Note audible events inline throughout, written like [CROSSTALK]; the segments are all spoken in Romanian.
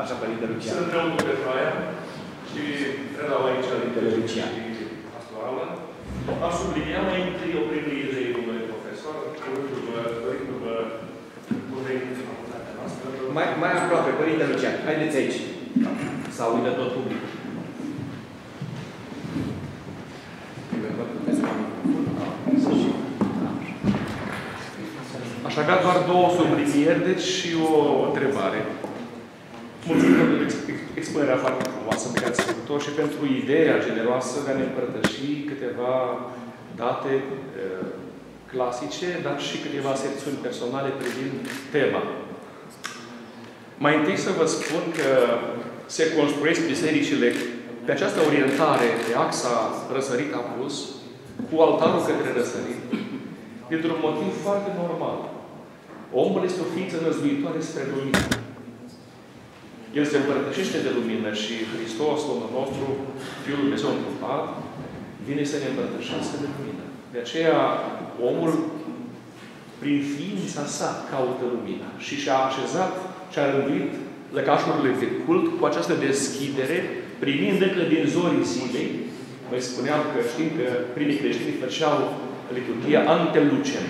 Așa, Părinte Lucian. Sunt preotul pe Traia și predau aici Lucian. pastorală. Aș sublinia mai întâi o primă idee, domnule profesor, dorindu-vă, dorindu-vă cuvânt în facultatea noastră. Mai, mai aproape, Părinte Lucian. Haideți aici. Să audă tot publicul. Aș avea doar două sublinieri, deci și o întrebare. Mulțumim pentru ex- expunerea foarte frumoasă pe care ați făcut-o și pentru ideea generoasă de a ne împărtăși câteva date uh, clasice, dar și câteva secțiuni personale privind tema. Mai întâi să vă spun că se construiesc bisericile pe această orientare de axa răsărit-apus, cu altarul către răsărit, dintr-un motiv foarte normal. Omul este o ființă năzluitoare spre lumină. El se împărtășește de lumină și Hristos, Domnul nostru, Fiul Lui Dumnezeu întrupat, vine să ne împărtășească de lumină. De aceea, omul, prin ființa sa, caută lumina și și-a așezat și-a rânduit lăcașurile de cult cu această deschidere, primind încă din zorii zilei. Noi spuneam că știm că primii creștini făceau liturghia antelucem,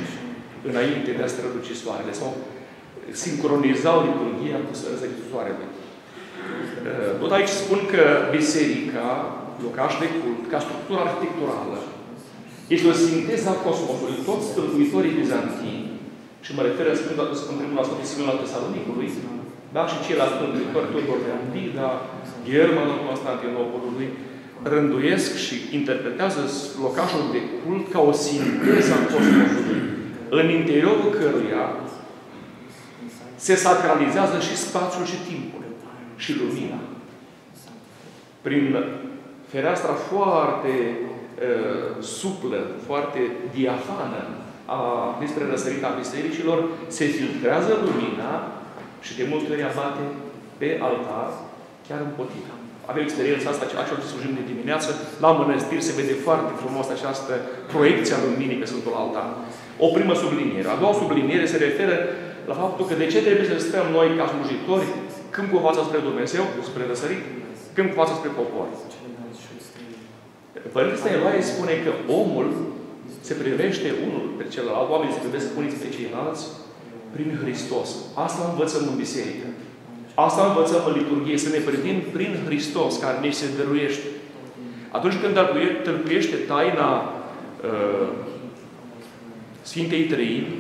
înainte de a străluci soarele, sau sincronizau liturghia cu strălucitul soarele. Tot aici spun că biserica, locaș de cult, ca structură arhitecturală, este o sinteză a cosmosului. Toți stâlcuitorii bizantini, și mă refer în primul la Sfântul Simeon al Tesalonicului, da? și ceilalți stâlcuitori, Tudor de Antida, German al Constantinopolului, rânduiesc și interpretează locașul de cult ca o sinteză a cosmosului, în interiorul căruia se sacralizează și spațiul și timpul și lumina. Prin fereastra foarte uh, suplă, foarte diafană a, despre răsărita bisericilor, se filtrează lumina și de multe ori abate pe altar, chiar împotriva. Avem experiența asta, așa ce slujim de dimineață, la mănăstiri se vede foarte frumos această proiecție a luminii pe Sfântul Altar. O primă subliniere. A doua subliniere se referă la faptul că de ce trebuie să stăm noi ca slujitori când cu fața spre Dumnezeu, spre răsărit, când cu fața spre popor. Părintele Stăneloae spune că omul se privește unul pe celălalt, oamenii se privesc unii pe ceilalți prin Hristos. Asta învățăm în biserică. Asta învățăm în liturghie, să ne privim prin Hristos, care ne se dăruiește. Atunci când tălcuiește taina uh, Sfintei Trăini,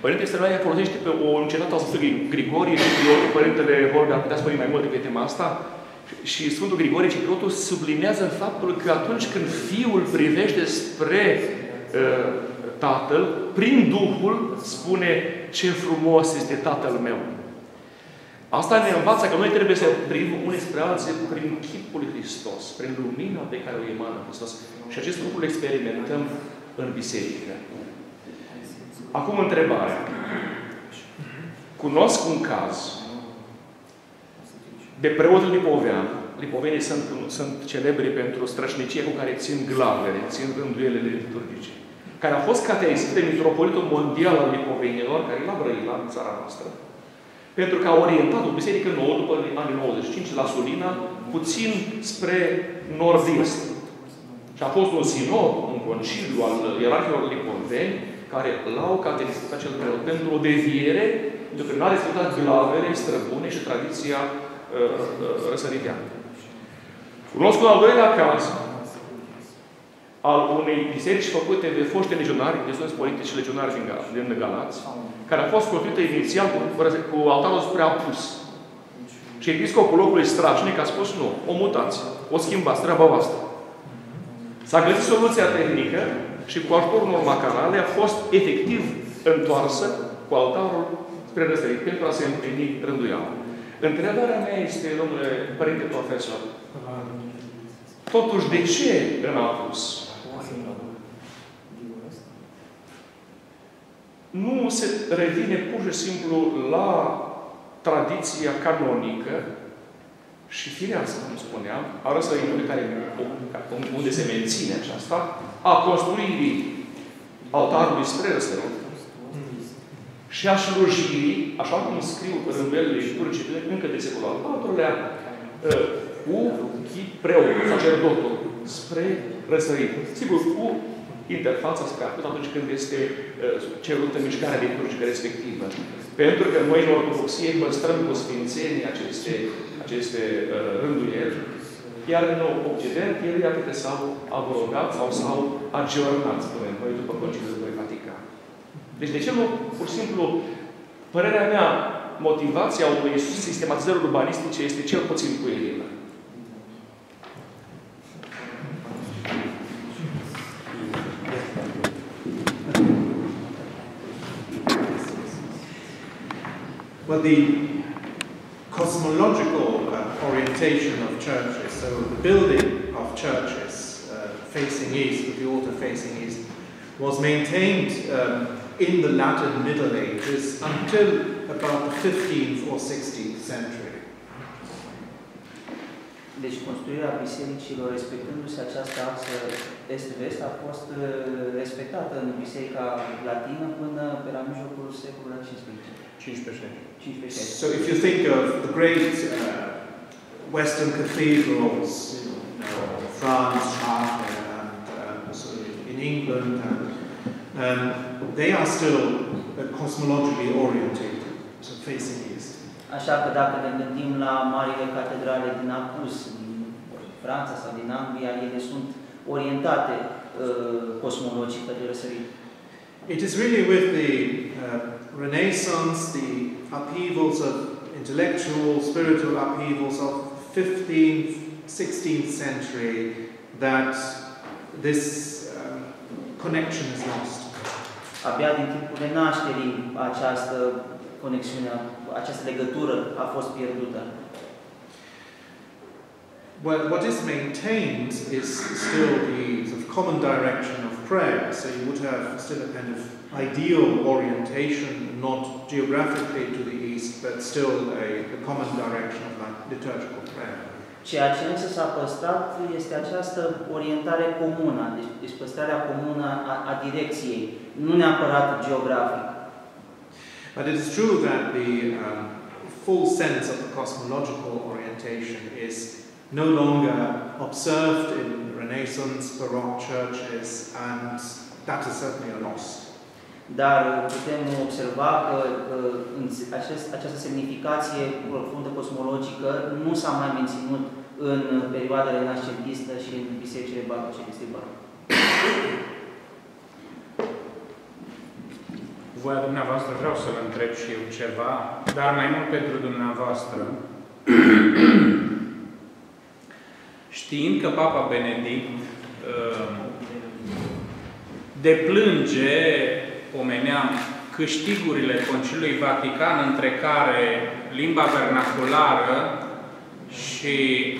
Părintele Stănoaia folosește pe o încetată al Sfântului Grigorie și Părintele Holga ar putea spune mai multe pe tema asta. Și Sfântul Grigorie și Cipriotul sublinează faptul că atunci când Fiul privește spre uh, Tatăl, prin Duhul spune ce frumos este Tatăl meu. Asta ne învață că noi trebuie să privim unii spre alții prin chipul lui Hristos, prin lumina pe care o emană Hristos. Și acest lucru îl experimentăm în biserică. Acum întrebarea. Cunosc un caz de preotul lipovean. Lipovenii sunt, sunt celebri pentru strășnicie cu care țin glavele, țin rânduielele liturgice. Care a fost cateist de mitropolitul mondial al lipovenilor, care e la Brăila, în țara noastră, pentru că a orientat o biserică nouă, după anii 95, la Sulina, puțin spre nord-est. Și a fost un sinod, un conciliu al ierarhilor lipoveni, care l-au catechisit acel preot pentru o deviere, pentru că n-a respectat glavele străbune și tradiția uh, uh, răsăriteană. Cunosc un al doilea caz al unei biserici făcute de foști legionari, de studenți politici legionari din, din Galați, care a fost construită inițial cu, cu altarul spre apus. Și episcopul locului strașnic a spus nu, o mutați, o schimbați, treaba voastră. S-a găsit soluția tehnică și cu ajutorul unor macanale a fost efectiv întoarsă cu altarul spre răsărit pentru a se împlini rânduiala. Întrebarea mea este, domnule părinte profesor, totuși de ce în apus nu se revine pur și simplu la tradiția canonică și firească, cum spuneam, a răsăritului care, unde se menține aceasta, a construirii altarului spre răsărit, și a slujirii, așa cum scriu râmbelele liturgice încă de secolul al patrulea, uh, cu preotul, sacerdotul, spre răsărit. Sigur, cu interfața spre apus atunci când este uh, cerută mișcarea liturgică respectivă. Pentru că noi în Ortodoxie păstrăm cu sfințenii aceste, aceste uh, rânduieli, iar în Occident ele iată s-au abrogat sau s-au agiornat, spunem noi, după Conciliul de Vatican. Deci de ce nu, pur și simplu, părerea mea, motivația unei sistematizări urbanistice este cel puțin puerilă. Well, the cosmological uh, orientation of churches, so the building of churches uh, facing east, with the altar facing east, was maintained um, in the Latin Middle Ages until about the 15th or 16th century. Deci construirea bisericilor, respectându-se această axă est-vest, a fost uh, respectată în Biserica Latină până pe la mijlocul secolului. 15 So if you think of the great uh, Western cathedrals, you know, France, Chartres, and uh, also in England, and, um, they are still uh, cosmologically orientated, so facing east. Așa că dacă ne gândim la marile catedrale din Apus, din Franța sau din Anglia, ele sunt orientate uh, cosmologic către răsărit. It is really with the uh, Renaissance, the upheavals of intellectual, spiritual upheavals of 15th, 16th century that this um, connection is lost. Abia din timpul renașterii această conexiune, această legătură a fost pierdută. Well, what is maintained is still the common direction of prayer. So you would have still a kind of ideal orientation, not geographically to the east, but still a, a common direction of liturgical prayer. Ceea ce însă s-a păstrat este această orientare comună, deci, deci păstrarea comună a, a direcției, nu neapărat geografic. But it is true that the um, full sense of the cosmological orientation is no longer observed in Renaissance, Baroque churches, and that is certainly a loss. Dar putem observa că, că în acest, această semnificație profundă cosmologică nu s-a mai menținut în perioada renascentistă și în bisericile baroce, este baroc. Voia dumneavoastră vreau să vă întreb și eu ceva, dar mai mult pentru dumneavoastră. Știind că Papa Benedict uh, deplânge, pomeneam, câștigurile Conciliului Vatican, între care limba vernaculară și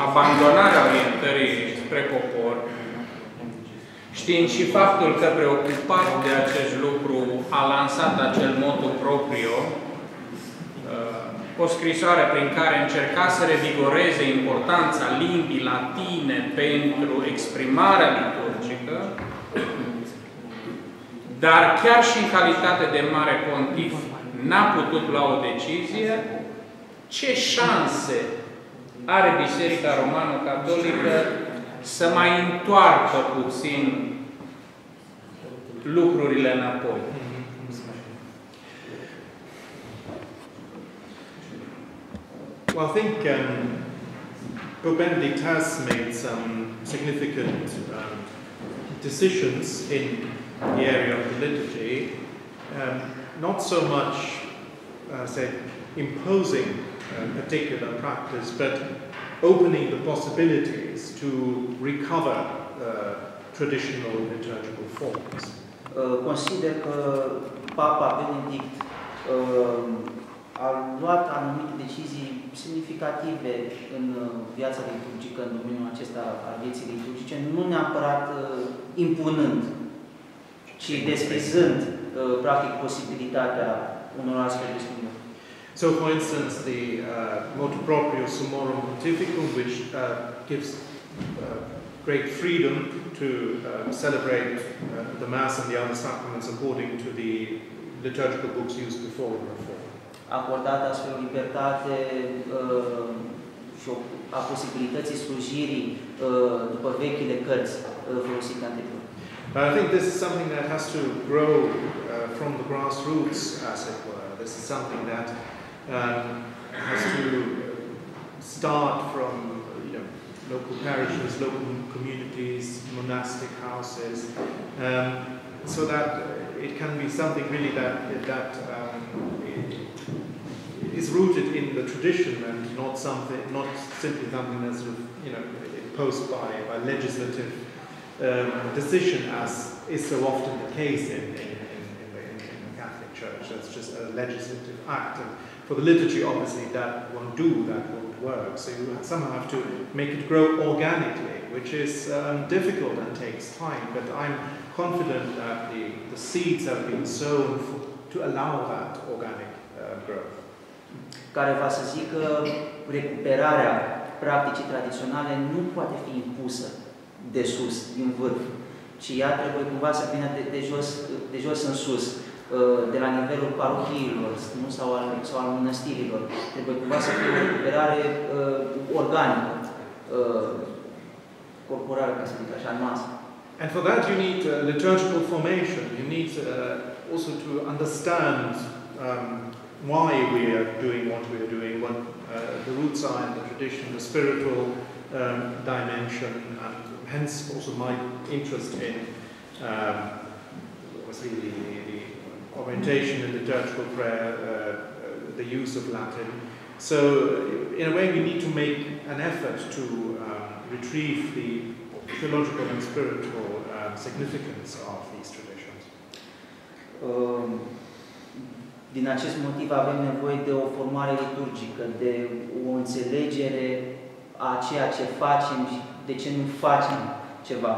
abandonarea orientării spre popor, știind și faptul că preocupat de acest lucru a lansat acel motu proprio, o scrisoare prin care încerca să revigoreze importanța limbii latine pentru exprimarea liturgică, dar chiar și în calitate de mare pontif n-a putut lua o decizie, ce șanse are Biserica Romană-Catolică să mai întoarcă puțin lucrurile înapoi. Well, I think um, Pope Benedict has made some significant um, decisions in the area of the liturgy, um, not so much, uh, say, imposing a particular practice, but opening the possibilities to recover uh, traditional liturgical forms. Uh, Consider că Papa Benedict uh, a luat anumite decizii semnificative în uh, viața liturgică, în domeniul acesta al vieții liturgice, nu neapărat uh, impunând, ci deschizând, uh, practic, posibilitatea unor astfel de schimbări. So, for instance, the uh, motu proprio summorum pontificum, which uh, gives uh, great freedom to uh, celebrate uh, the Mass and the other sacraments according to the liturgical books used before the reform. Acordat astfel uh, și o, a posibilității slujirii uh, după vechile cărți uh, folosite anterior. I think this is something that has to grow uh, from the grassroots, as it were. This is something that um, has to start from you know, local parishes, local communities, monastic houses, um, so that it can be something really that that um, is rooted in the tradition and not something, not simply something that's sort of, you know imposed by, by legislative um, decision, as is so often the case in, in, in, the, in the Catholic Church. That's just a legislative act. And for the liturgy, obviously, that won't do, that won't work. So you somehow have to make it grow organically, which is um, difficult and takes time. But I'm confident that the, the seeds have been sown for, to allow that organic uh, growth. Care va să zică recuperarea practicii tradiționale nu poate fi impusă de sus, din vârf, ci ea trebuie cumva să vină de, de, jos, de jos în sus, uh, de la nivelul parohiilor nu? Sau, al, sau al mănăstirilor. Trebuie cumva să fie o recuperare uh, organică, uh, corporală, ca să zic așa, noastră. And for that, you need uh, liturgical formation. You need uh, also to understand um, why we are doing what we are doing, what uh, the roots are in the tradition, the spiritual um, dimension, and hence also my interest in um, obviously the, the, orientation in liturgical prayer, uh, uh, the use of Latin. So, in a way, we need to make an effort to um, retrieve the theological and spiritual um, significance of these traditions. Um, Din acest motiv avem nevoie de o formare liturgică, de o înțelegere a ceea ce facem și de ce nu facem ceva.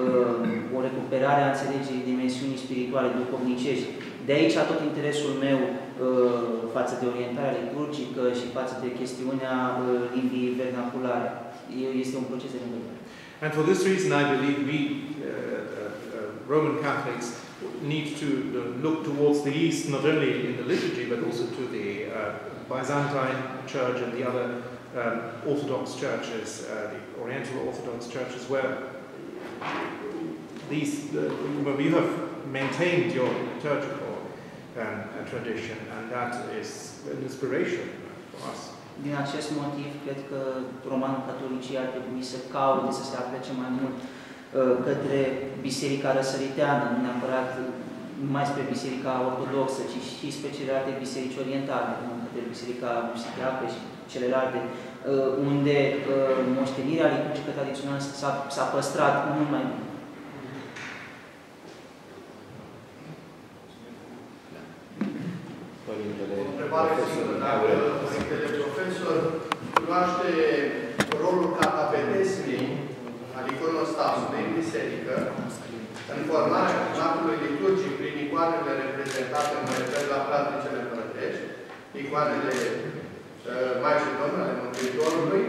Um, o recuperare a înțelegerii dimensiunii spirituale, duhovnicești. De aici tot interesul meu uh, față de orientarea liturgică și față de chestiunea uh, limbii vernaculare. Este un proces de învățare. And for this reason, I believe we, uh, uh, Roman Catholics, need to look towards the East, not only in the liturgy, but also to the Byzantine Church and the other um, Orthodox churches, the Oriental Orthodox churches, where these, where you have maintained your liturgical um, tradition, and that is an inspiration for us. Din acest motiv, cred că romanul catolicie ar trebui să caute să se aplece mai mult uh, către Biserica Răsăriteană, nu neapărat numai spre Biserica Ortodoxă, ci și spre celelalte biserici orientale, nu către Biserica Psihiacă și celelalte, uh, unde uh, moștenirea liturgică tradițională s-a păstrat mult mai mult. O întrebare singură, dacă Părintele Profesor cunoaște rolul catapedesmii, al iconostasului în biserică, în formarea cunatului liturgic prin icoanele reprezentate, mă refer la practicele părătești, icoanele uh, Maicii Domnului, ale Mântuitorului,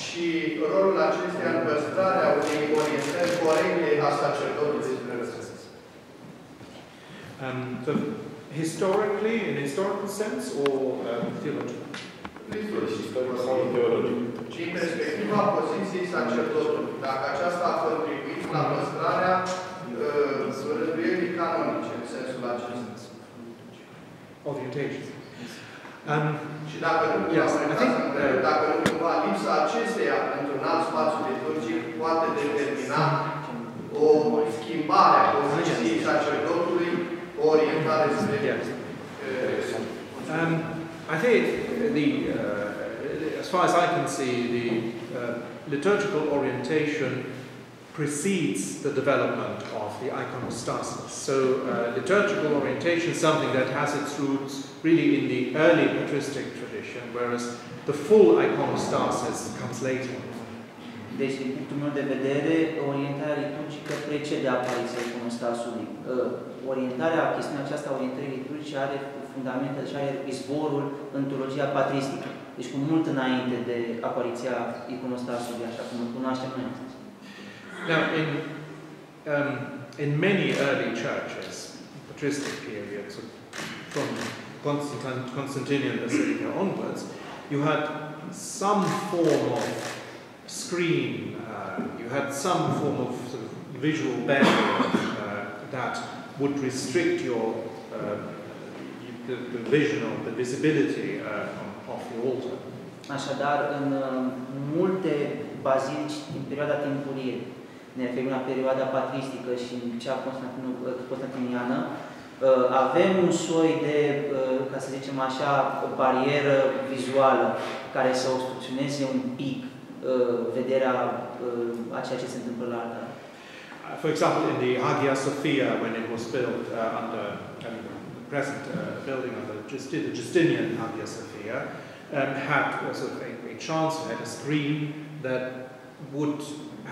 și rolul acesteia în păstrarea unei orientări corecte a sacerdotului spre Um, so historically, in historical sense, or um, theological? Din perspectiva poziției sacerdotului, dacă aceasta a contribuit la păstrarea uh, rânduielii canonice, în sensul acesta. Orientation. Um, și dacă nu, yes, I think, uh, dacă nu cumva lipsa acesteia într-un alt spațiu liturgic poate determina o schimbare a poziției sacerdotului, o orientare spre Yes. Um, I think the, uh, as far as I can see, the uh, liturgical orientation precedes the development of the iconostasis. So, uh, liturgical orientation is something that has its roots really in the early patristic tradition, whereas the full iconostasis comes later. Deci, din punctul meu de vedere, orientarea liturgică precede apariția iconostasului. Orientarea, chestiunea aceasta, orientării liturgice, are are izvorul patristică. Deci cu mult înainte de apariția iconostasului, așa cum îl cunoaștem noi Now, in, um, in many early churches, patristic period, so from Constantine, Constantinian Basilica onwards, you had some form of screen, uh, you had some form of, sort of visual barrier uh, that would restrict your uh, the, the vision of the visibility uh, of the altar. Așadar, în uh, multe bazilici din perioada timpurie, ne referim la perioada patristică și în cea constantino- constantiniană, uh, avem un soi de, uh, ca să zicem așa, barieră vizuală care să obstrucționeze un pic uh, vederea uh, a ceea ce se întâmplă la altar. Uh, for example, in the Hagia Sophia, when it was built uh, under I mean, the present uh, building of the, Justi- the Justinian Hagia Sophia, um, had uh, sort of a, a chancel, had a screen that would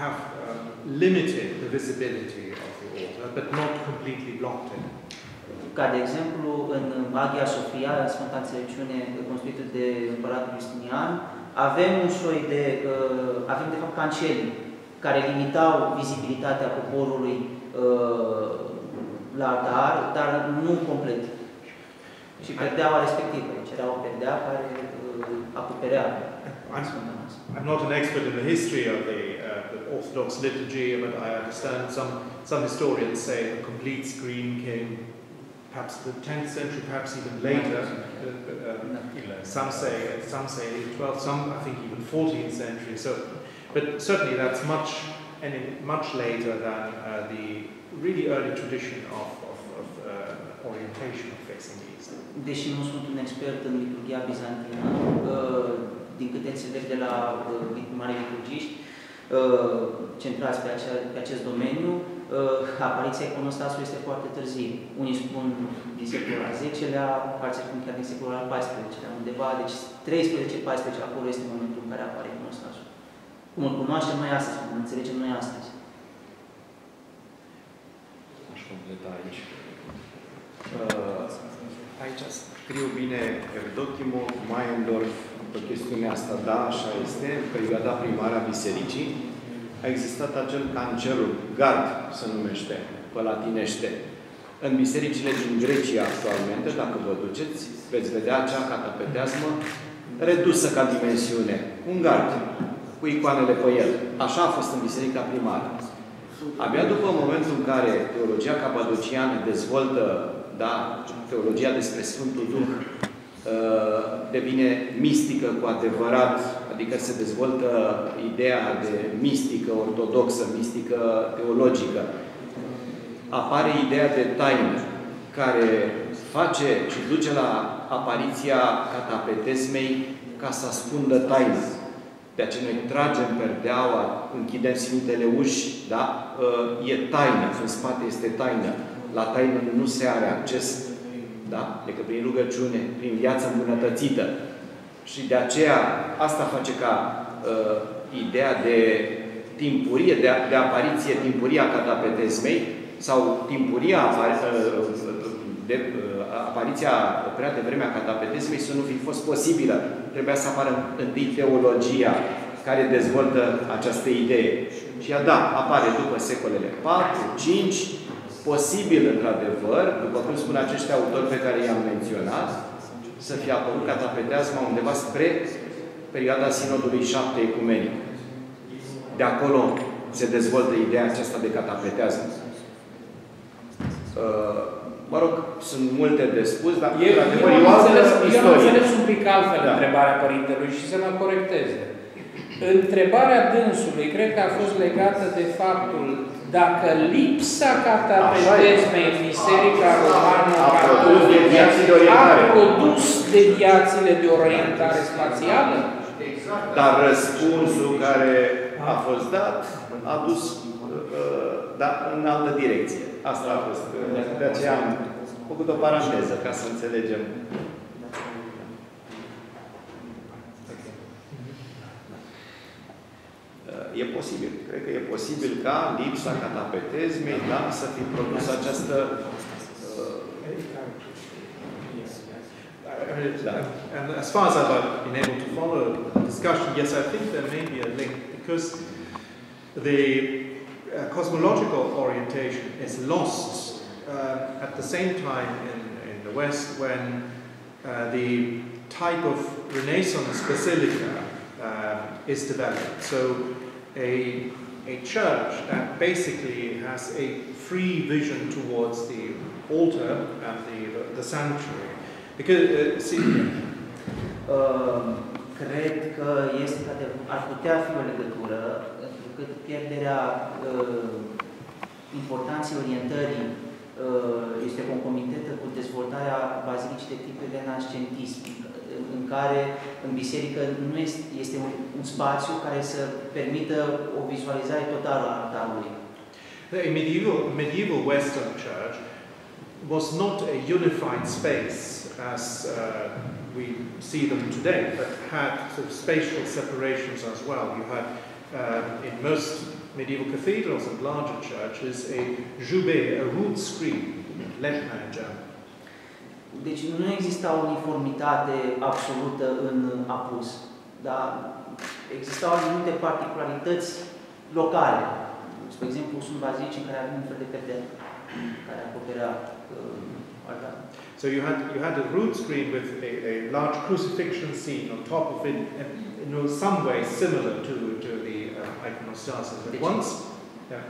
have um, limited the visibility of the altar, but not completely blocked it. Ca de exemplu, în Hagia Sofia, Sfânta Înțelepciune construită de împăratul Justinian, avem un soi de, uh, avem de fapt canceli care limitau vizibilitatea poporului uh, la altar, dar nu complet. Și perdeaua respectivă, deci era o perdea care uh, acoperea I'm, I'm not an expert in the history of the, uh, the Orthodox liturgy, but I understand some, some historians say a complete screen came perhaps the 10th century, perhaps even later. Uh, um, some say some say 12th, some I think even 14th century. So, but certainly that's much and much later than uh, the really early tradition of, of, of uh, orientation of facing the east. Deși nu sunt un expert în liturgia bizantină, uh, din câte înțeleg de la uh, mari liturgiști, uh, centrați pe, acea, pe acest domeniu, uh, apariția iconostasului este foarte târziu. Unii spun din secolul al X-lea, alții spun chiar din secolul al XIV-lea, undeva, deci 13-14, acolo este momentul în care apare iconostasul. Cum îl cunoaștem noi astăzi, cum îl înțelegem noi astăzi. Aș completa aici. Uh, aici scriu bine Evdokimov, Meyendorf, pe chestiunea asta, da, așa este, în perioada primară a bisericii, a existat acel cancerul, gard se numește, pe latinește. În bisericile din Grecia actualmente, dacă vă duceți, veți vedea acea catapeteasmă redusă ca dimensiune, un gard, cu icoanele pe el. Așa a fost în biserica primară. Abia după momentul în care teologia capadociană dezvoltă da, teologia despre Sfântul Duh, uh, devine mistică cu adevărat, adică se dezvoltă ideea de mistică ortodoxă, mistică teologică. Apare ideea de taină, care face și duce la apariția catapetesmei ca să ascundă taină. De aceea noi tragem perdeaua, închidem Sfintele uși, da? E taină, în spate este taină. La taină nu se are acces, da? Decât prin rugăciune, prin viață îmbunătățită. Și de aceea, asta face ca uh, ideea de timpurie, de, de apariție, timpuria catapetesmei, sau timpuria de, apariția prea devreme a catapetesmei să nu fi fost posibilă. Trebuia să apară întâi teologia care dezvoltă această idee. Și ea, da, apare după secolele 4, 5, posibil, într-adevăr, după cum spun acești autori pe care i-am menționat, să fie apărut catapeteasma undeva spre perioada Sinodului 7 ecumenic. De acolo se dezvoltă ideea aceasta de catapeteasmă. Uh, mă rog, sunt multe de spus, dar Eu, eu, adevăr, am e o altă înțeles, eu am istorie. înțeles un pic altfel Da. întrebarea părintelui și să mă corecteze. Întrebarea dânsului cred că a fost legată de faptul dacă lipsa catapetesmei în Biserica Romană A produs deviații de a orientare. produs deviațiile de orientare spațială? Exact. Dar răspunsul care a fost dat a dus uh, da, în altă direcție. Asta a fost. uh, De aceea am făcut o paranteză ca să înțelegem. E posibil. Cred că e posibil ca lipsa catapetezmei, da, să fi produs această And as far as I've been able to follow the discussion, yes, I think there may be a link because the uh, cosmological orientation is lost uh, at the same time in, in the West when uh, the type of Renaissance basilica uh, is developed. So a, a church that basically has a free vision towards the altar and the, the sanctuary. Because, uh, see, Uh, [COUGHS] cred că este, ar putea fi o legătură, pentru că pierderea uh, importanței orientării este concomitentă cu dezvoltarea bazilicii de tip renascentism, în care în biserică nu este, este un, un spațiu care să permită o vizualizare totală a altarului. A medieval, medieval Western church was not a unified space as uh, we see them today, but had sort of spatial separations as well. You had, um, in most medieval cathedrals and larger churches, a jubé, a rood screen, Lechner in German. Deci nu exista uniformitate absolută în apus, dar existau anumite particularități locale. Spre exemplu, sunt bazilici în care avem un fel de perde care acoperea uh, altarul. So you had you had a rood screen with a, a large crucifixion scene on top of it, and in some way similar to to the iconostasis. But Deci- once, yeah,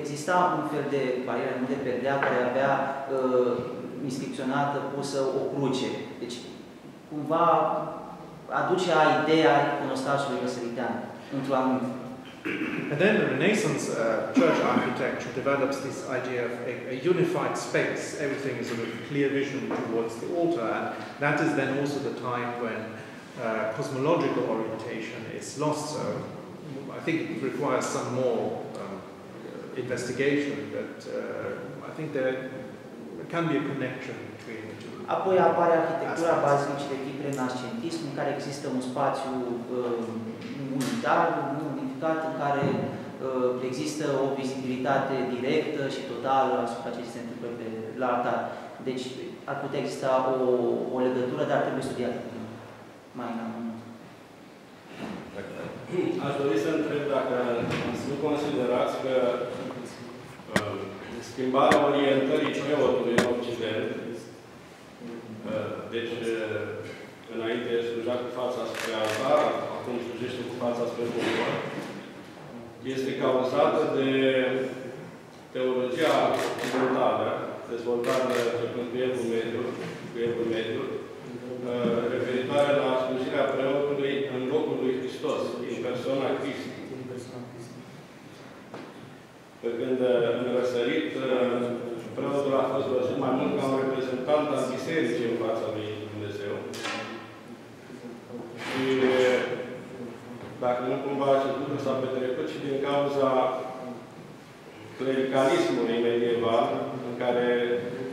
Exista un fel de barieră, nu de perdea, care avea uh, inscripționată, pusă o cruce. Deci, cumva, aducea ideea iconostasului răsăritean într-o anumită. and then the Renaissance uh, church architecture develops this idea of a, a unified space. Everything is sort of clear vision towards the altar, and that is then also the time when uh, cosmological orientation is lost. So I think it requires some more um, investigation, but uh, I think there can be a connection between the two. Apoi apare arhitectura bazilicii de tip renascentism, în care există un spațiu uh, unitar, nu unificat, în care uh, există o vizibilitate directă și totală asupra ce se întâmplă pe, la altar. Deci ar putea exista o, o legătură, dar trebuie studiată mai în amănunt. Aș dori să întreb dacă nu considerați că uh, schimbarea orientării preotului în Occident, uh, deci uh, înainte sluja cu fața spre altar, acum slujește cu fața spre popor, este cauzată de teologia occidentală, dezvoltată începând cu Evul Mediu, cu Evul Mediu, uh, referitoare la slujirea preotului în locul lui Hristos, în persoana Cristi. Pe când uh, în răsărit, uh, preotul a fost văzut mai mult ca un reprezentant al bisericii în fața lui Dumnezeu. Și uh, dacă nu cumva acest lucru s-a petrecut și din cauza clericalismului medieval, în care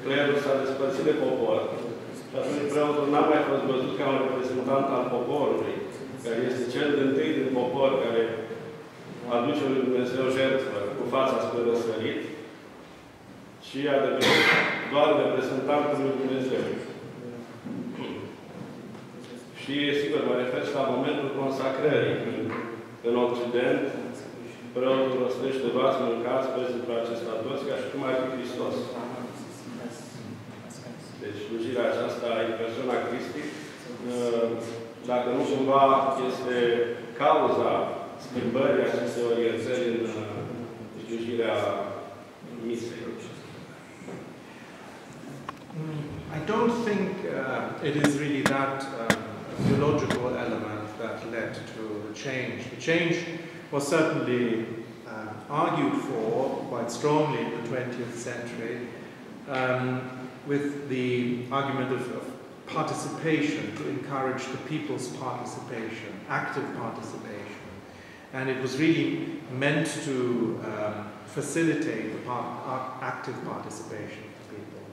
clerul s-a despărțit de popor, și atunci preotul n-a mai fost văzut ca un reprezentant al poporului, care este cel din tâi din popor, care aduce lui Dumnezeu jertfă cu fața spre răsărit, și a devenit doar reprezentantul lui Dumnezeu. Și, sigur, mă refer și la momentul consacrării, când în Occident preotul rostește luați, mâncați, pe pentru acesta toți, ca și cum ar fi Hristos. Deci slujirea aceasta în persoana Cristi, uh, dacă nu cumva este cauza schimbării acestei orientări în uh, misiei. I don't think uh, it is really that um, theological element that led to the change. The change was certainly um, argued for quite strongly in the 20th century um, with the argument of, of participation, to encourage the people's participation, active participation. And it was really meant to um, facilitate the part, active participation of people.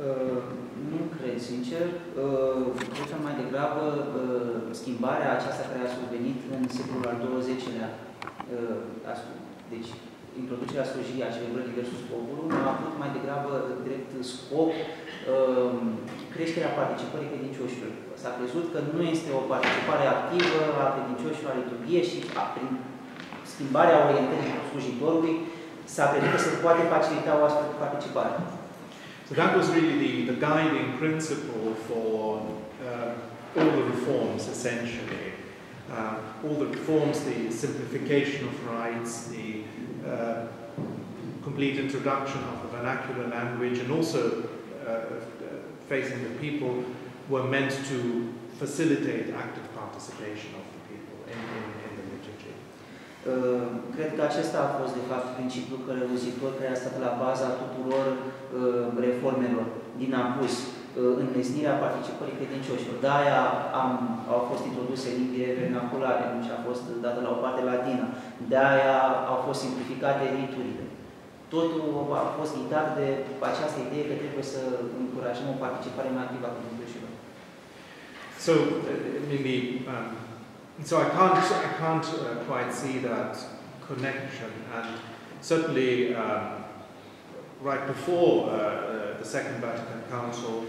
Uh, nu cred, sincer. Uh, cred că mai degrabă uh, schimbarea aceasta care a survenit în secolul al XX-lea, uh, deci introducerea slujirii a celebrării versus scopului, a avut mai degrabă drept scop uh, creșterea participării credincioșilor. S-a crezut că nu este o participare activă a credincioșilor la liturghie și a, prin schimbarea orientării slujitorului s-a crezut că se poate facilita o astfel de participare. So that was really the, the guiding principle for uh, all the reforms, essentially. Uh, all the reforms, the simplification of rights, the uh, complete introduction of the vernacular language, and also uh, facing the people were meant to facilitate active participation of the people in, in, in the liturgy. Uh, cred că acesta a fost, de fapt, principiul călăuzitor care a stat la baza tuturor uh, reformelor din apus, uh, înlesnirea participării credincioșilor. De-aia am, au fost introduse limbi vernaculare, și a fost dată la o parte latină. De-aia au fost simplificate riturile. Totul a fost ghidat de această idee că trebuie să încurajăm o participare mai activă a. So, uh, the, um, so I can't, I can't uh, quite see that connection, and certainly um, right before uh, uh, the Second Vatican Council,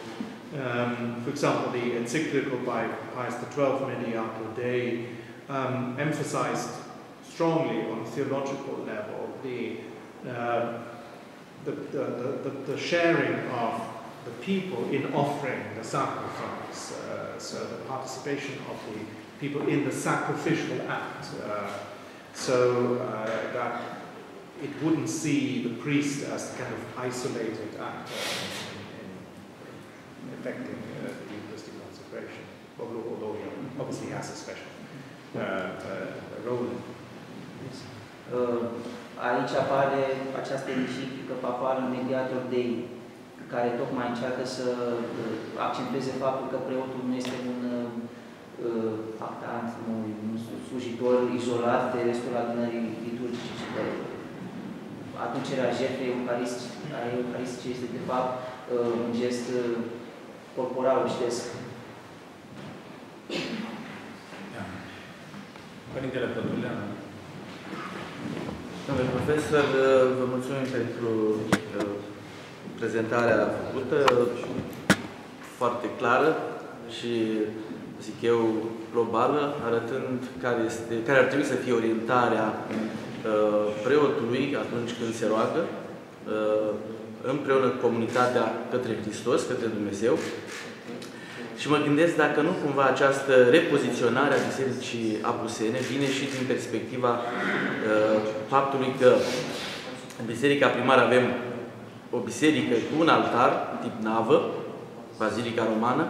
um, for example, the encyclical by Pius XII, Mediator Dei, um, emphasized strongly on a theological level the, uh, the, the, the, sharing of the people in offering the sacrifice, uh, so the participation of the people in the sacrificial act, uh, so uh, that it wouldn't see the priest as kind of isolated actor in, in, in effecting uh, the Eucharistic consecration, although, he obviously has a special role. Uh, Aici apare această enciclică papală Mediator Dei, care tocmai încearcă să uh, accentueze faptul că preotul nu este un uh, actant, nu, un slujitor izolat de restul adunării liturgice, ci că aducerea jertfei eucaristice este de fapt uh, un gest uh, corporal, ștesc. Părintele Păduleanu. Domnule profesor, vă mulțumim pentru uh, prezentarea făcută, foarte clară și, zic eu, globală, arătând care, este, care ar trebui să fie orientarea uh, preotului atunci când se roagă, uh, împreună cu comunitatea către Hristos, către Dumnezeu. Și mă gândesc dacă nu cumva această repoziționare a Bisericii Apusene vine și din perspectiva uh, faptului că în Biserica Primară avem o biserică cu un altar, tip navă, Bazilica Romană,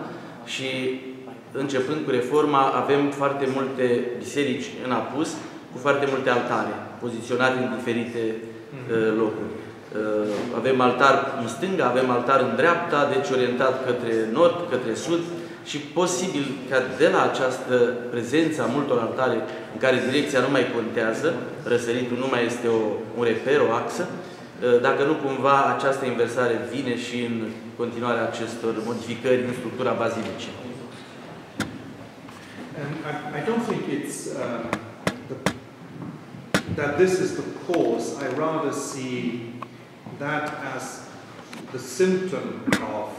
și începând cu reforma avem foarte multe biserici în apus, cu foarte multe altare, poziționate în diferite uh, locuri. Uh, avem altar în stânga, avem altar în dreapta, deci orientat către nord, către sud și posibil ca de la această prezență a multor altare în care direcția nu mai contează, răsăritul nu mai este o, un reper, o axă, uh, dacă nu cumva această inversare vine și în continuarea acestor modificări în structura bazilicii. And I, I don't think it's um, the, that this is the cause. I rather see that as the symptom of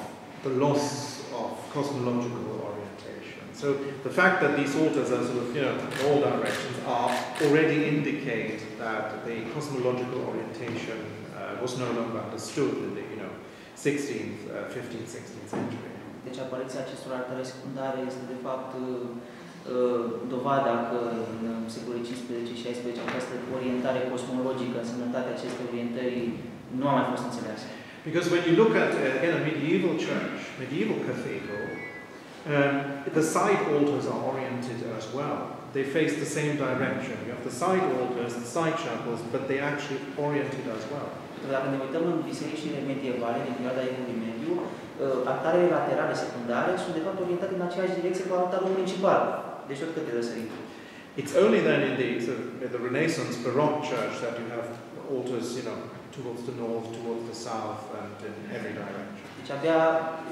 the loss of cosmological orientation. So the fact that these altars are sort of, you know, in all directions are already indicate that the cosmological orientation uh, was no longer understood in the, you know, 16th, uh, 15th, 16th century. Deci apariția acestor altare secundare este de fapt uh, dovada că în secolul 15 și 16 această orientare cosmologică, însemnătatea acestei orientări nu a mai fost înțeleasă. Because when you look at uh, in a medieval church, medieval cathedral, um, the side altars are oriented as well. They face the same direction. You have the side altars, the side chapels, but they actually oriented as well. Dacă ne uităm în bisericile medievale din perioada Evului Mediu, uh, altarele laterale secundare sunt de fapt orientate în aceeași direcție altarul principal, deci tot către răsărit. It's only then in the, sort of, in the Renaissance Baroque church that you have altars, you know, towards the north, towards the south, and in every direction. Deci abia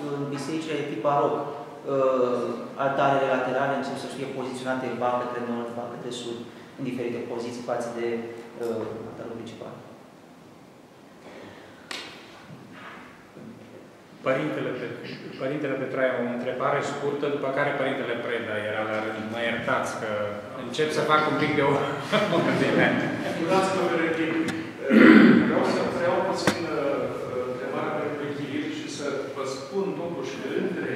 în bisericile de tip baroc, uh, altarele laterale încep să fie poziționate ba către nord, ba către sud, în diferite poziții față de uh, altarul principal. Părintele, Părintele Petraia, o întrebare scurtă, după care Părintele Preda era la rând. Mă iertați că încep să fac un pic de o [LAUGHS] ordine. Scuzați-mă, Vreau să vreau puțin uh, uh, întrebarea pentru echilibru și să vă spun totuși că între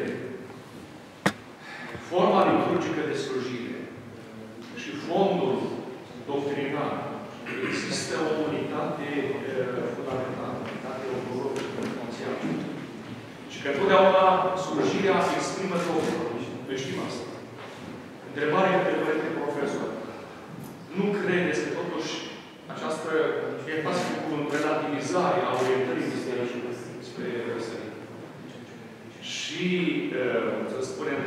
forma liturgică de slujire și fondul doctrinar există o unitate uh, fundamentală, unitate ontologică, conțială. Și că întotdeauna slujirea se exprimă Domnul. Noi știm asta. Întrebarea de părinte profesor. Nu credeți că totuși această enfază cu relativizare a orientării biserică spre răsărit și, uh, să spunem,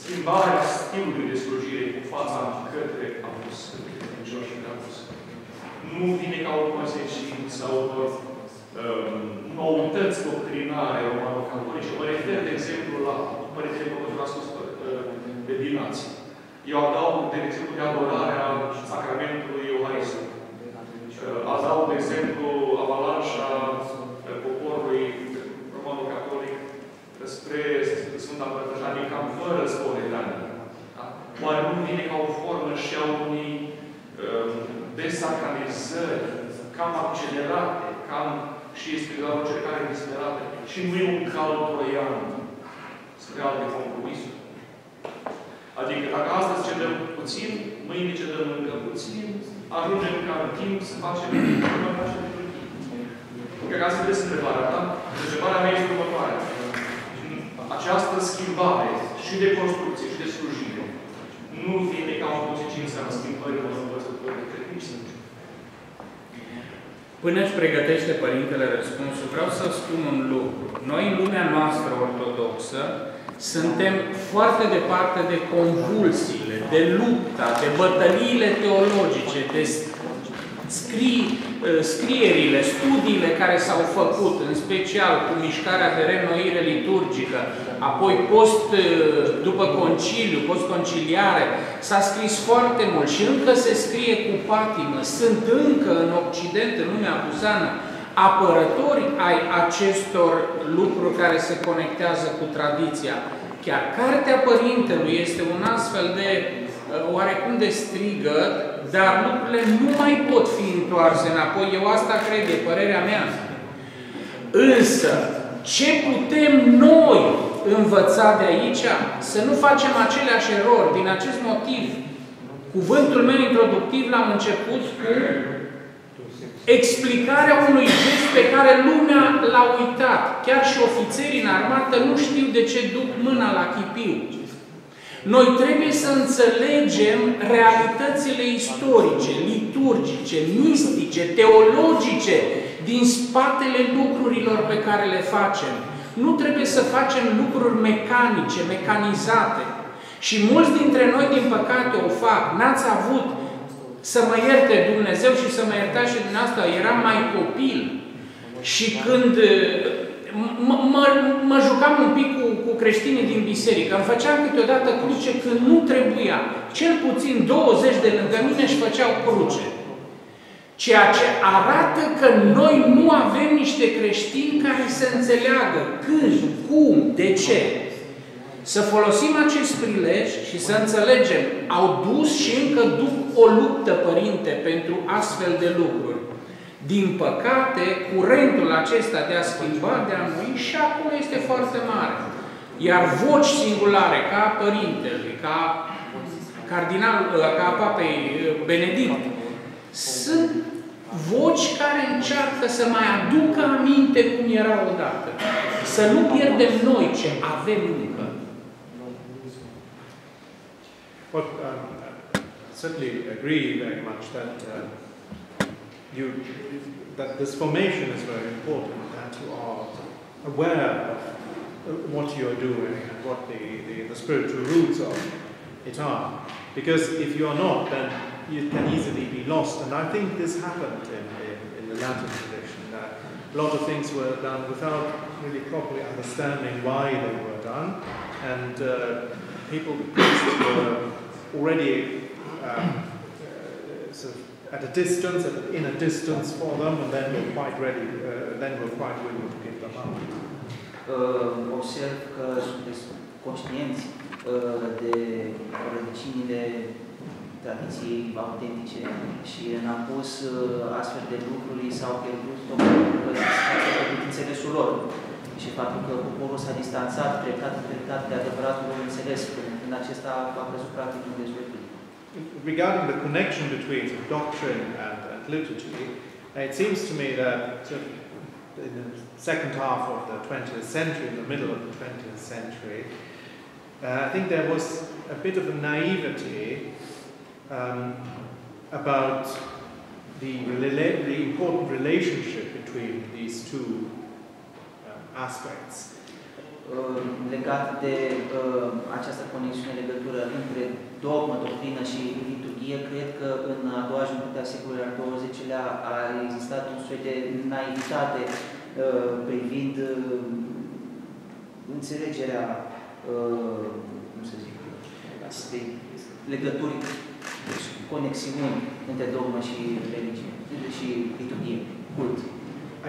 schimbarea stilului de slujire cu fața către apus, către credincioși și apus. Nu vine ca o consecință sau uh, noutăți doctrinare romano-catolice. Mă refer, de exemplu, la Părintele Pământul a spus uh, de dinații. Eu adaug, de exemplu, de adorarea sacramentului Euharistului. Uh, adaug, de exemplu, avalanșa uh, poporului romano-catolic spre Sfânta Părtășanie cam fără spovedanie. Da? Oare nu vine ca o formă și a unei uh, desacralizări cam accelerate, cam și este la o încercare disperată și nu e un cal troian spre alte compromisuri. Adică dacă astăzi cedăm puțin, mâine cedăm încă puțin, ajungem ca în timp să facem mai facem Cred că asta este întrebarea, da? Întrebarea mea este următoarea. Această schimbare și de construcție și de slujire nu vine ca o consecință a schimbării învățătorii credințe. Până își pregătește Părintele răspunsul, vreau să spun un lucru. Noi, în lumea noastră ortodoxă, suntem foarte departe de convulsiile, de lupta, de bătăliile teologice, de scrii, ă, scrierile, studiile care s-au făcut, în special cu mișcarea de renoire liturgică, apoi post, ă, după conciliu, post-conciliare, s-a scris foarte mult și încă se scrie cu patimă. Sunt încă în Occident, în lumea abuzană, apărători ai acestor lucruri care se conectează cu tradiția. Chiar Cartea Părintelui este un astfel de uh, oarecum de strigă, dar lucrurile nu mai pot fi întoarse înapoi. Eu asta cred, e părerea mea. Însă, ce putem noi învăța de aici? Să nu facem aceleași erori. Din acest motiv, cuvântul meu introductiv l-am început cu explicarea unui gest pe care lumea l-a uitat. Chiar și ofițerii în armată nu știu de ce duc mâna la chipiu. Noi trebuie să înțelegem realitățile istorice, liturgice, mistice, teologice din spatele lucrurilor pe care le facem. Nu trebuie să facem lucruri mecanice, mecanizate. Și mulți dintre noi, din păcate, o fac. N-ați avut să mă ierte Dumnezeu și să mă iertați și din asta, eram mai copil. Și când mă jucam un pic cu, cu creștinii din biserică, îmi făceam câteodată cruce când nu trebuia. Cel puțin 20 de lângă mine își făceau cruce. Ceea ce arată că noi nu avem niște creștini care să înțeleagă când, cum, de ce. Să folosim acest prilej și să înțelegem, au dus și încă duc o luptă, Părinte, pentru astfel de lucruri. Din păcate, curentul acesta de a schimba, de a înmui, și acum este foarte mare. Iar voci singulare, ca Părintelui, ca cardinal, ca Papei Benedict, sunt voci care încearcă să mai aducă aminte cum era odată. Să nu pierdem noi ce avem încă. Well, um, I certainly agree very much that uh, you that this formation is very important, that you are aware of what you are doing and what the, the, the spiritual roots of it are. Because if you are not, then you can easily be lost. And I think this happened in, in, in the Latin tradition, that a lot of things were done without really properly understanding why they were done. And uh, people, priests were already um, uh, at a distance, at a, in a distance for them, and then we're quite ready, uh, then we're quite willing to give them up. Uh, observ că sunteți conștienți uh, de rădăcinile tradiției autentice și în apus uh, astfel de lucruri s-au pierdut tocmai pentru că s-au pierdut înțelesul lor și faptul că poporul s-a distanțat treptat, treptat de adevăratul înțeles, când acesta a căzut practic în dezvoltare. Regarding the connection between doctrine and, and liturgy, it seems to me that in the second half of the 20th century, in the middle of the 20th century, uh, I think there was a bit of a naivety um, about the, rela- the important relationship between these two um, aspects. Uh, legat de uh, această conexiune, legătură între dogmă, doctrină și liturghie, cred că în a doua jumătate a secolului al XX-lea a existat un soi de naivitate uh, privind uh, înțelegerea, uh, cum să zic, acestei legături, conexiuni între dogmă și religie, și liturghie, cult.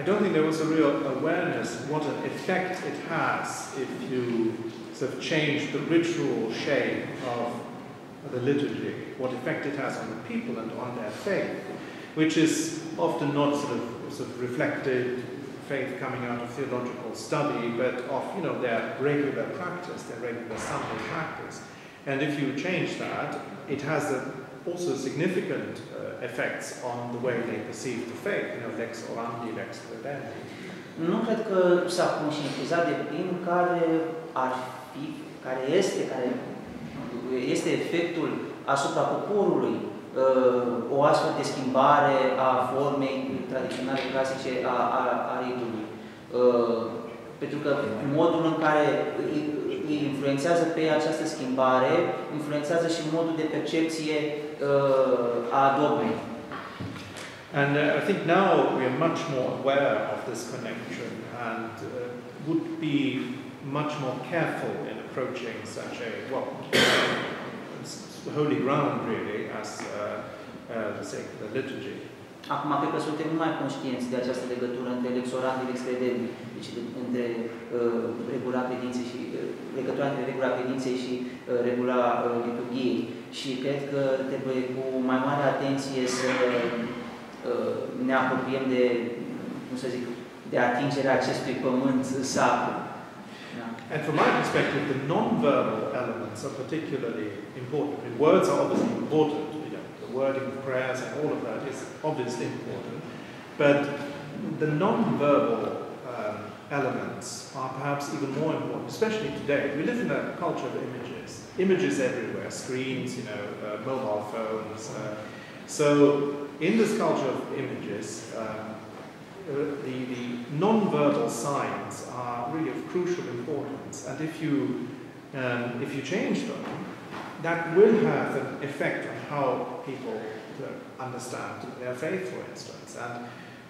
I don't think there was a real awareness what an effect it has if you sort of change the ritual shape of the liturgy, what effect it has on the people and on their faith, which is often not sort of, sort of reflected faith coming out of theological study, but of you know their regular practice, their regular Sunday practice. And if you change that, it has a, also significant uh, effects on the way they perceive the faith, you know, lex orandi, lex credendi. Nu cred că s-a conștientizat de plin care ar fi, care este, care este efectul asupra poporului uh, o astfel de schimbare a formei tradiționale clasice a, a, a ritului. Uh, pentru că modul în care îi, îi influențează pe această schimbare, influențează și modul de percepție uh, a dogmei. And uh, I think now we are much more aware of this connection and uh, would be much more careful in approaching such a, well, s- holy ground really as uh, uh, the sake of the liturgy. Acum, cred că suntem mult mai conștienți de această legătură între lex orandi, lex credendi, deci de- între uh, regula credinței și uh, legătura între regula credinței și uh, regula uh, liturgiei. Și cred că trebuie cu mai mare atenție să uh, ne apropiem de, cum să zic, de atingerea acestui pământ sacru. And from my perspective, the non-verbal elements are particularly important. I mean, words are obviously important, you know, the wording of prayers and all of that is obviously important, but the non-verbal um, elements are perhaps even more important, especially today. We live in a culture of images, images everywhere, screens, you know, uh, mobile phones. Uh, so in this culture of images, uh, the, the non-verbal signs are really of crucial importance, and if you um, if you change them, that will have an effect on how people uh, understand their faith, for instance. And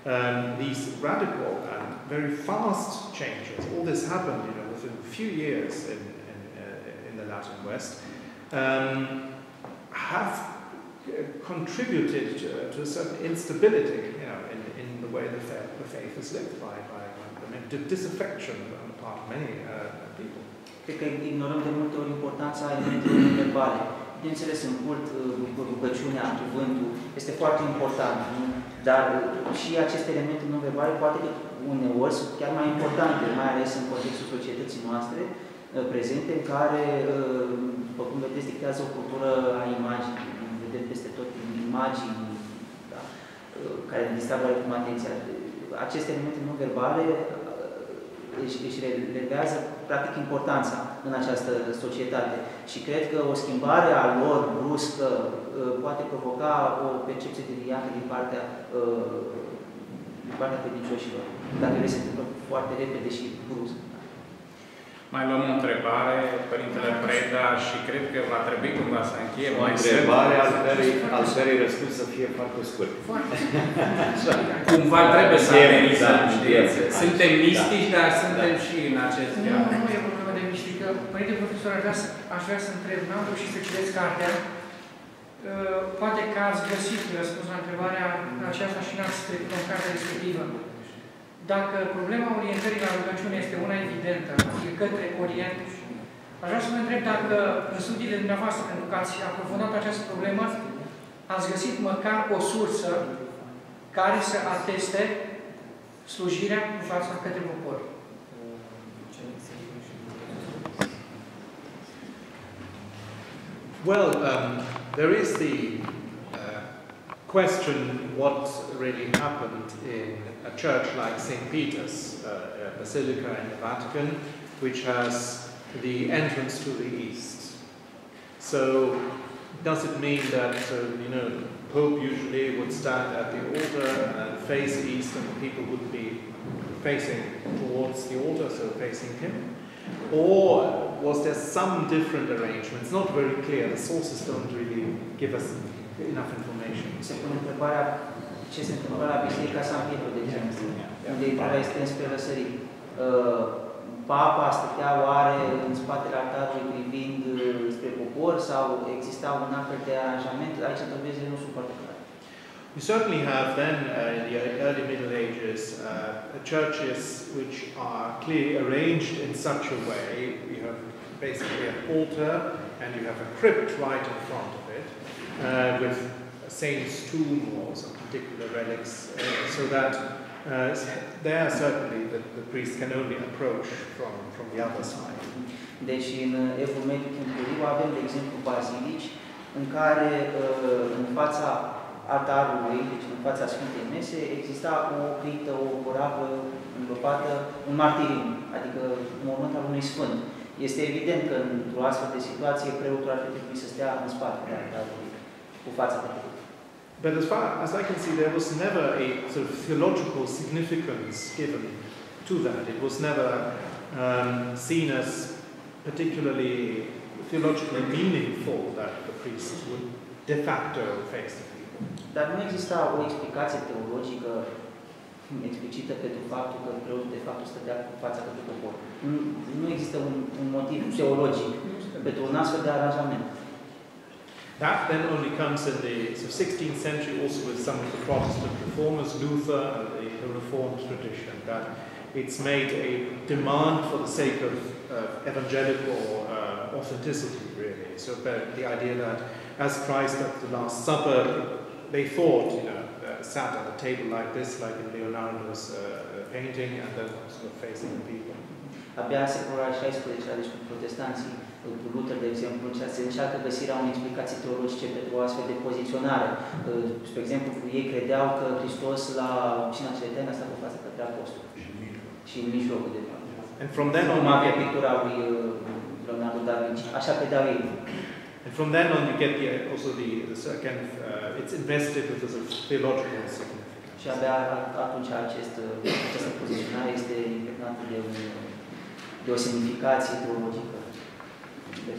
um, these radical and very fast changes, all this happened, you know, within a few years in in, uh, in the Latin West, um, have uh, contributed to, to a certain instability, you know, in the way the faith, the faith is lived by, by, by many, di- disaffection on the part of many uh, people. Cred că ignorăm de multe ori importanța elementelor non-verbale. Bineînțeles, în cult, uh, rugăciunea, cuvântul, este foarte important, nu? dar uh, și aceste elemente non-verbale poate că uneori sunt chiar mai importante, mai ales în contextul societății noastre uh, prezente, în care, uh, după cum vedeți, dictează o cultură a imaginii. Vedem peste tot imagini da? Uh, care distrag oarecum atenția. Aceste elemente non-verbale uh, își, își relevează practic importanța în această societate și cred că o schimbare a lor bruscă uh, poate provoca o percepție deviantă din partea, uh, din partea credincioșilor, dacă ele se întâmplă foarte repede și brusc. Mai luăm o întrebare, Părintele Preda, și cred că va trebui cumva să încheiem. O Mai întrebare sunt- al cărei, al cărei răspuns să fie foarte scurt. Cumva trebuie să Încheiem, analizăm, da, știți? încheiem. Suntem Da. mistici, dar suntem și în acest Nu, dialog. nu e o problemă de mistică. Părinte profesor, aș vrea să, aș vrea să întreb, n-am reușit să citesc cartea. Uh, Poate că ați găsit răspuns la întrebarea aceasta și n-ați trecut în cartea respectivă. Dacă problema orientării la rugăciune este una evidentă, adică către Orient, Aș vrea să vă întreb dacă în studiile dumneavoastră, pentru că ați aprofundat această problemă, ați găsit măcar o sursă care să ateste slujirea în fața către popor. Well, um, there is the uh, question what really happened in a church like St. Peter's uh, Basilica in the Vatican, which has the entrance to the east. So, does it mean that, uh, you know, Pope usually would stand at the altar and face east, and people would be facing towards the altar, so facing him? Or was there some different arrangement? It's not very clear. The sources don't really give us enough information. Se pune întrebarea ce se întâmplă la Biserica San de exemplu, unde intrarea este înspre răsărit. Uh, Papa stătea oare în spatele altarului privind uh, spre popor sau exista un de aranjament? Aici dovezile nu sunt foarte clare. We certainly have then uh, in the early Middle Ages uh, churches which are clearly arranged in such a way. You have basically an altar and you have a crypt right in front uh, with a saint's tomb or some particular relics uh, so that uh, there certainly the, the priest can only approach from, from the other side. Deci în Evul Mediu Timpuriu avem, de exemplu, bazilici în care uh, în fața altarului, deci în fața Sfintei Mese, exista o criptă, o corabă îngropată, un martiriu, adică un moment al unui sfânt. Este evident că într-o astfel de situație preotul ar trebui să stea în spatele altarului, cu fața pe But as far as I can see, there was never a sort of theological significance given to that. It was never um, seen as particularly theologically meaningful that the priest would de facto face the people. Dar nu exista o explicație teologică explicită pentru faptul că preotul de fapt stătea cu fața către popor. Nu, nu există un, un motiv teologic pentru un astfel de aranjament. That then only comes in the so 16th century also with some of the Protestant reformers, Luther and the, the Reformed tradition, that it's made a demand for the sake of uh, evangelical uh, authenticity, really. So the idea that as Christ at the Last Supper, they thought, you know, uh, sat at a table like this, like in Leonardo's uh, painting, and then sort of facing the people. Abia secolul deci protestanții, Luther, de exemplu, se încearcă găsirea unei explicații teologice pentru o astfel de poziționare. Spre exemplu, ei credeau că Hristos la cina celetene a stat cu față către apostol. Și în mijlocul de fapt. And from then on, Cum avea pictura lui Leonardo da Vinci. Așa credeau ei. And from then on, you get the, also the, the kind of, uh, it's invested with a sort of theological significance. Și abia atunci acest, această poziționare este impregnată de, un, de o semnificație teologică. De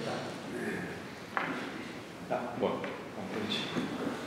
Da, bun. Atunci.